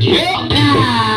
Yeah.